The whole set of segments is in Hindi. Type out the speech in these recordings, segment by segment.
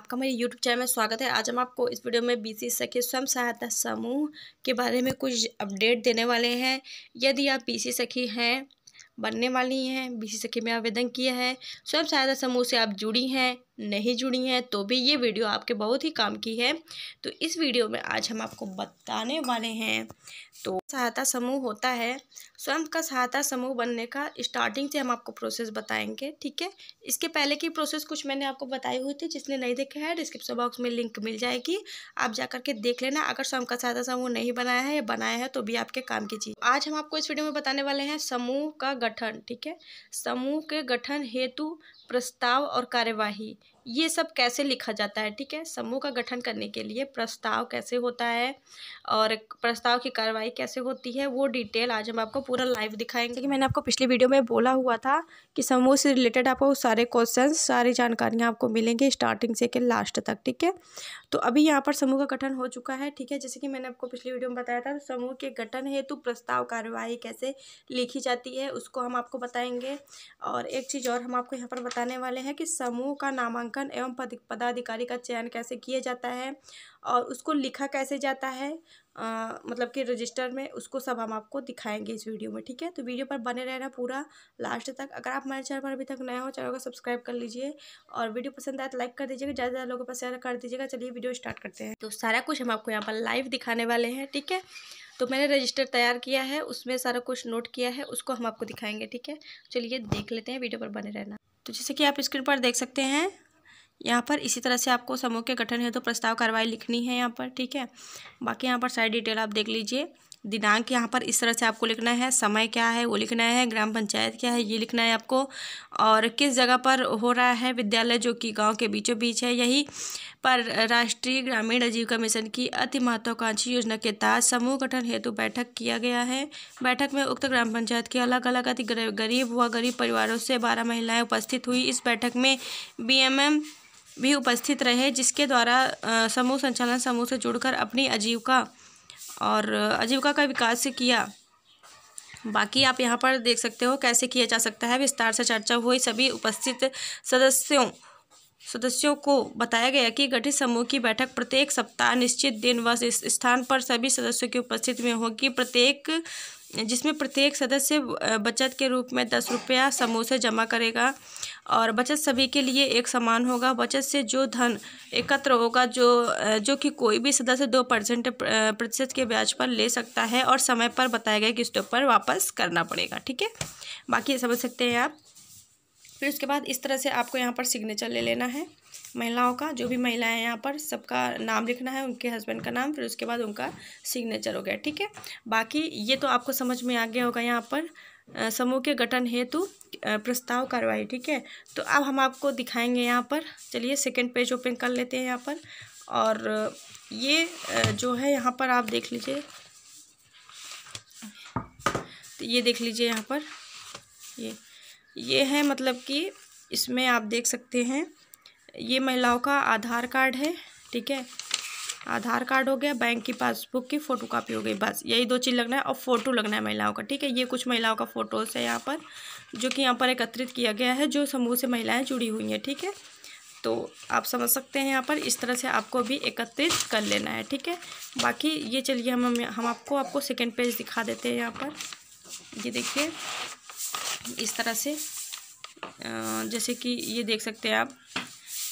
आपका मेरे YouTube चैनल में स्वागत है। आज हम आपको इस वीडियो में बी सी सखी स्वयं सहायता समूह के बारे में कुछ अपडेट देने वाले हैं। यदि आप बी सी सखी हैं, बनने वाली हैं बी सी सखी में आवेदन किया है, स्वयं सहायता समूह से आप जुड़ी हैं नहीं जुड़ी हैं तो भी ये वीडियो आपके बहुत ही काम की है। तो इस वीडियो में आज हम आपको बताने वाले हैं तो सहायता समूह होता है। स्वयं का सहायता समूह बनने का स्टार्टिंग से हम आपको प्रोसेस बताएँगे, ठीक है? इसके पहले की प्रोसेस कुछ मैंने आपको बताई हुई थी, जिसने नहीं देखा है डिस्क्रिप्शन बॉक्स में लिंक मिल जाएगी। आप जा करके देख लेना, अगर स्वयं का सहायता समूह नहीं बनाया है या बनाया है तो भी आपके काम की चीज़। आज हम आपको इस वीडियो में बताने वाले हैं समूह का गठन, ठीक है? समूह के गठन हेतु प्रस्ताव और कार्यवाही। ये सब कैसे लिखा जाता है, ठीक है? समूह का गठन करने के लिए प्रस्ताव कैसे होता है और प्रस्ताव की कार्रवाई कैसे होती है, वो डिटेल आज हम आपको पूरा लाइव दिखाएँगे। कि मैंने आपको पिछली वीडियो में बोला हुआ था कि समूह से रिलेटेड आपको सारे क्वेश्चन सारी जानकारियाँ आपको मिलेंगे स्टार्टिंग से के लास्ट तक, ठीक है? तो अभी यहाँ पर समूह का गठन हो चुका है, ठीक है? जैसे कि मैंने आपको पिछली वीडियो में बताया था, समूह के गठन हेतु प्रस्ताव कार्यवाही कैसे लिखी जाती है, उसको हम आपको बताएँगे। और एक चीज़ और हम आपको यहाँ पर बताने वाले हैं कि समूह का नामांकन एवं पदाधिकारी का चयन कैसे किया जाता है और उसको लिखा कैसे जाता है आ, मतलब कि रजिस्टर में उसको सब हम आपको दिखाएँगे इस वीडियो में ठीक है? तो वीडियो पर बने रहना पूरा लास्ट तक। अगर आप हमारे चैनल पर अभी तक नए हो चैनल को सब्सक्राइब कर लीजिए और वीडियो पसंद आए तो लाइक कर दीजिएगा ज़्यादा ज़्यादा लोगों पर शेयर कर दीजिएगा। चलिए वीडियो स्टार्ट करते हैं। तो सारा कुछ हम आपको यहाँ पर लाइव दिखाने वाले हैं ठीक है? तो मैंने रजिस्टर तैयार किया है उसमें सारा कुछ नोट किया है उसको हम आपको दिखाएँगे ठीक है? चलिए देख लेते हैं वीडियो पर बने रहना। तो जैसे कि आप स्क्रीन पर देख सकते हैं यहाँ पर इसी तरह से आपको समूह के गठन हेतु तो प्रस्ताव कार्रवाई लिखनी है यहाँ पर, ठीक है? बाकी यहाँ पर सारी डिटेल आप देख लीजिए। दिनांक यहाँ पर इस तरह से आपको लिखना है, समय क्या है वो लिखना है, ग्राम पंचायत क्या है ये लिखना है आपको, और किस जगह पर हो रहा है विद्यालय जो कि गाँव के बीचों बीच है। यही पर राष्ट्रीय ग्रामीण आजीविका मिशन की अति महत्वाकांक्षी योजना के तहत समूह गठन हेतु बैठक किया गया है। बैठक में उक्त ग्राम पंचायत के अलग अलग अति गरीब व गरीब परिवारों से बारह महिलाएँ उपस्थित हुई। इस बैठक में बीएमएम भी उपस्थित रहे, जिसके द्वारा समूह संचालन समूह से जुड़कर अपनी आजीविका और आजीविका का विकास किया। बाकी आप यहाँ पर देख सकते हो कैसे किया जा सकता है, विस्तार से चर्चा हुई। सभी उपस्थित सदस्यों सदस्यों को बताया गया कि गठित समूह की बैठक प्रत्येक सप्ताह निश्चित दिन व स्थान पर सभी सदस्यों की उपस्थिति में होगी। प्रत्येक, जिसमें प्रत्येक सदस्य बचत के रूप में दस रुपया समूह से जमा करेगा। और बचत सभी के लिए एक समान होगा। बचत से जो धन एकत्र होगा, जो जो कि कोई भी सदस्य दो परसेंट प्रतिशत के ब्याज पर ले सकता है और समय पर बताया गया किस्तों पर वापस करना पड़ेगा, ठीक है? बाकी समझ सकते हैं आप। फिर उसके बाद इस तरह से आपको यहाँ पर सिग्नेचर ले लेना है। महिलाओं का, जो भी महिलाएँ यहाँ पर, सबका नाम लिखना है, उनके हस्बैंड का नाम, फिर उसके बाद उनका सिग्नेचर हो गया, ठीक है? बाकी ये तो आपको समझ में आ गया होगा यहाँ पर। समूह के गठन हेतु प्रस्ताव कार्रवाई, ठीक है? तो अब हम आपको दिखाएँगे यहाँ पर। चलिए सेकेंड पेज ओपन कर लेते हैं यहाँ पर। और ये जो है, यहाँ पर आप देख लीजिए। तो ये देख लीजिए यहाँ पर। ये ये है मतलब कि इसमें आप देख सकते हैं, ये महिलाओं का आधार कार्ड है, ठीक है? आधार कार्ड हो गया, बैंक की पासबुक की फ़ोटो कापी हो गई, बस। यही दो चीज़ लगना है और फ़ोटो लगना है महिलाओं का, ठीक है? ये कुछ महिलाओं का फ़ोटोज़ है यहाँ पर, जो कि यहाँ पर एकत्रित किया गया है, जो समूह से महिलाएँ जुड़ी हुई हैं, ठीक है? तो आप समझ सकते हैं यहाँ पर, इस तरह से आपको भी एकत्रित कर लेना है, ठीक है? बाकी ये चलिए, हम हम आपको आपको सेकेंड पेज दिखा देते हैं यहाँ पर। ये देखिए, इस तरह से जैसे कि ये देख सकते हैं आप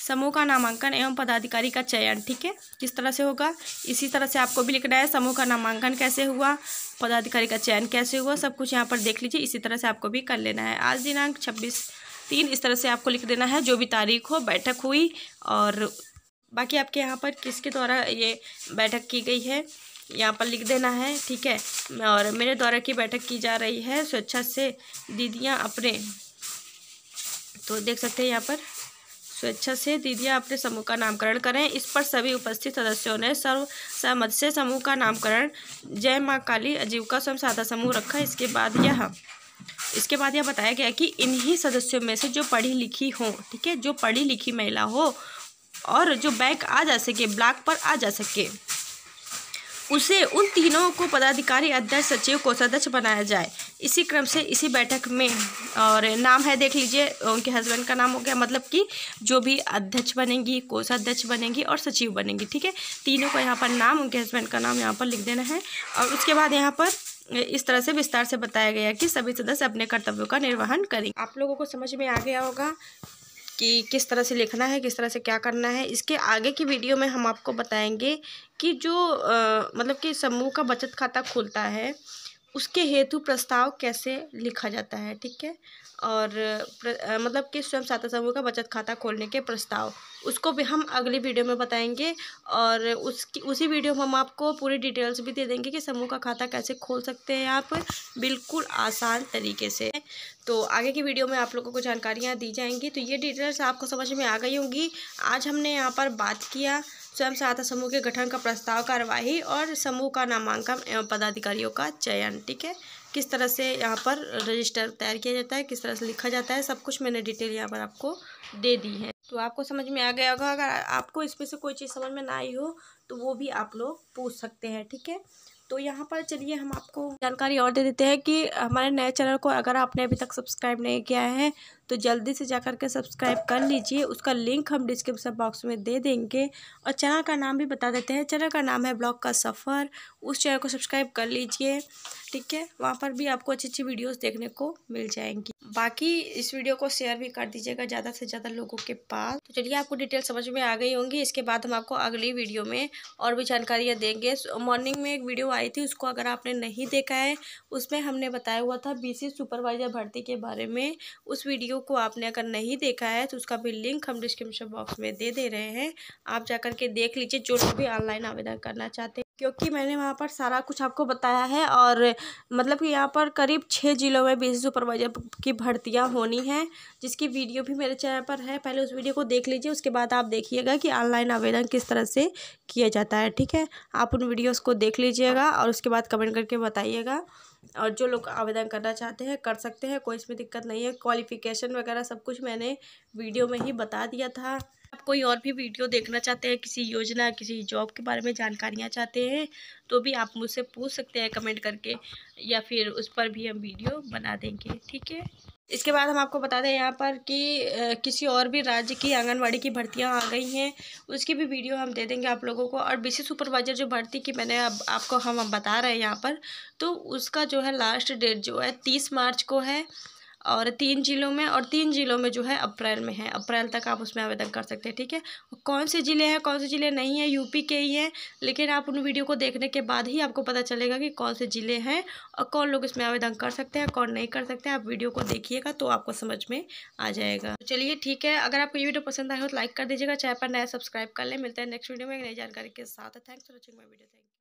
समूह का नामांकन एवं पदाधिकारी का चयन, ठीक है? किस तरह से होगा? इसी तरह से आपको भी लिखना है, समूह का नामांकन कैसे हुआ, पदाधिकारी का चयन कैसे हुआ, सब कुछ यहाँ पर देख लीजिए, इसी तरह से आपको भी कर लेना है। आज दिनांक छब्बीस तीन, इस तरह से आपको लिख देना है, जो भी तारीख हो, बैठक हुई और बाकी आपके यहाँ पर किसके द्वारा ये बैठक की गई है, यहाँ पर लिख देना है, ठीक है? और मेरे द्वारा की बैठक की जा रही है, स्वेच्छा से दीदियाँ अपने तो देख सकते हैं यहाँ पर। स्वेच्छा से दीदियाँ अपने समूह का नामकरण करें। इस पर सभी उपस्थित सदस्यों ने सर्व सहमत से समूह का नामकरण, जय माँ काली आजीविका स्वयं साधा समूह रखा। इसके बाद यह, इसके बाद यह बताया गया कि इन्हीं सदस्यों में से जो पढ़ी लिखी हो, ठीक है, जो पढ़ी लिखी महिला हो और जो बैंक आ जा सके, ब्लॉक पर आ जा सके, उसे उन तीनों को पदाधिकारी, अध्यक्ष, सचिव को सदस्य बनाया जाए। इसी क्रम से इसी बैठक में और नाम है देख लीजिए उनके हस्बैंड का नाम हो गया मतलब कि जो भी अध्यक्ष बनेंगी कोषाध्यक्ष बनेंगी और सचिव बनेंगी ठीक है? तीनों का यहाँ पर नाम उनके हस्बैंड का नाम यहाँ पर लिख देना है। और उसके बाद यहाँ पर इस तरह से विस्तार से बताया गया कि सभी सदस्य अपने कर्तव्यों का निर्वहन करें। आप लोगों को समझ में आ गया होगा कि किस तरह से लिखना है किस तरह से क्या करना है। इसके आगे की वीडियो में हम आपको बताएँगे कि जो आ, मतलब कि समूह का बचत खाता खुलता है उसके हेतु प्रस्ताव कैसे लिखा जाता है ठीक है? और प्र, मतलब कि स्वयं सहायता समूह का बचत खाता खोलने के प्रस्ताव उसको भी हम अगली वीडियो में बताएँगे। और उसकी उसी वीडियो में हम आपको पूरी डिटेल्स भी दे देंगे कि समूह का खाता कैसे खोल सकते हैं आप बिल्कुल आसान तरीके से। तो आगे की वीडियो में आप लोगों को जानकारियाँ दी जाएँगी। तो ये डिटेल्स आपको समझ में आ गई होंगी। आज हमने यहाँ पर बात किया। स्वयं सहायता समूह के गठन का प्रस्ताव कार्यवाही और समूह का नामांकन एवं पदाधिकारियों का चयन, ठीक है? किस तरह से यहाँ पर रजिस्टर तैयार किया जाता है, किस तरह से लिखा जाता है, सब कुछ मैंने डिटेल यहाँ पर आपको दे दी है। तो आपको समझ में आ गया होगा, अगर आपको इसमें से कोई चीज़ समझ में ना आई हो तो वो भी आप लोग पूछ सकते हैं, ठीक है? तो यहाँ पर चलिए हम आपको जानकारी और दे देते हैं कि हमारे नए चैनल को अगर आपने अभी तक सब्सक्राइब नहीं किया है तो जल्दी से जा के सब्सक्राइब कर लीजिए। उसका लिंक हम डिस्क्रिप्शन बॉक्स में दे देंगे। और चैनल का नाम भी बता देते हैं। चैनल का नाम है ब्लॉग का सफ़र। उस चैनल को सब्सक्राइब कर लीजिए। ठीक है? वहाँ पर भी आपको अच्छी अच्छी वीडियोस देखने को मिल जाएँगी। बाकी इस वीडियो को शेयर भी कर दीजिएगा ज़्यादा से ज़्यादा लोगों के पास। तो चलिए आपको डिटेल समझ में आ गई होंगी। इसके बाद हम आपको अगली वीडियो में और भी जानकारियाँ देंगे। मॉर्निंग में एक वीडियो आई थी। उसको अगर आपने नहीं देखा है, उसमें हमने बताया हुआ था बीसी सुपरवाइजर भर्ती के बारे में। उस वीडियो को आपने अगर नहीं देखा है तो उसका भी लिंक हम डिस्क्रिप्शन बॉक्स में दे दे रहे हैं। आप जा के देख लीजिए जो लोग भी ऑनलाइन आवेदन करना चाहते हैं। क्योंकि मैंने वहाँ पर सारा कुछ आपको बताया है और मतलब कि यहाँ पर करीब छः ज़िलों में बी सुपरवाइजर की भर्तियाँ होनी हैं, जिसकी वीडियो भी मेरे चैनल पर है। पहले उस वीडियो को देख लीजिए, उसके बाद आप देखिएगा कि ऑनलाइन आवेदन किस तरह से किया जाता है, ठीक है? आप उन वीडियोज़ को देख लीजिएगा और उसके बाद कमेंट करके बताइएगा। और जो लोग आवेदन करना चाहते हैं, कर सकते हैं, कोई इसमें दिक्कत नहीं है। क्वालिफ़िकेशन वगैरह सब कुछ मैंने वीडियो में ही बता दिया था। आप कोई और भी वीडियो देखना चाहते हैं, किसी योजना, किसी जॉब के बारे में जानकारियाँ चाहते हैं तो भी आप मुझसे पूछ सकते हैं कमेंट करके, या फिर उस पर भी हम वीडियो बना देंगे, ठीक है? इसके बाद हम आपको बता दें यहाँ पर कि किसी और भी राज्य की आंगनवाड़ी की भर्तियाँ आ गई हैं। उसकी भी वीडियो हम दे देंगे आप लोगों को। और बीसी सुपरवाइजर जो भर्ती की मैंने अब आपको हम बता रहे हैं यहाँ पर तो उसका जो है लास्ट डेट जो है तीस मार्च को है। और तीन ज़िलों में, और तीन ज़िलों में जो है अप्रैल में है। अप्रैल तक आप उसमें आवेदन कर सकते हैं, ठीक है? कौन से ज़िले हैं, कौन से ज़िले नहीं हैं, यूपी के ही हैं, लेकिन आप उन वीडियो को देखने के बाद ही आपको पता चलेगा कि कौन से ज़िले हैं और कौन लोग इसमें आवेदन कर सकते हैं, कौन नहीं कर सकते हैं। आप वीडियो को देखिएगा तो आपको समझ में आ जाएगा। तो चलिए, ठीक है, अगर आपको ये वीडियो पसंद आए हो तो लाइक कर दीजिएगा, चैनल पर नया सब्सक्राइब कर लें। मिलते हैं नेक्स्ट वीडियो में एक नई जानकारी के साथ। Thanks for watching my video. Thank